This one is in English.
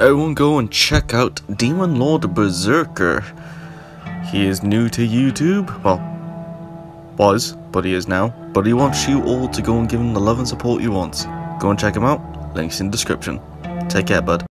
everyone go and check out Demon Lord Berserker. He is new to YouTube. Well, was, but he is now. But he wants you all to go and give him the love and support he wants. Go and check him out. Links in description. Take care, bud.